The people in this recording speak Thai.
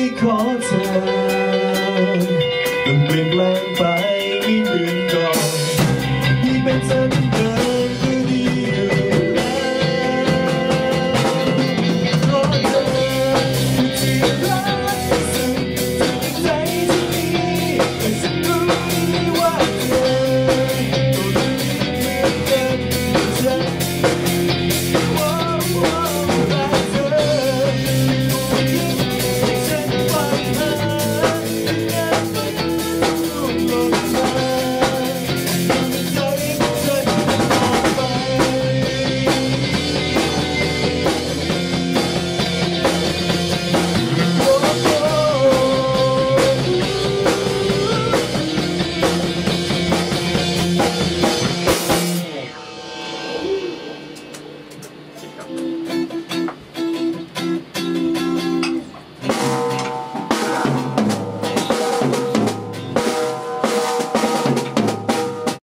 ไม่ขอเธอต้องเปลี่ยนแปลงไป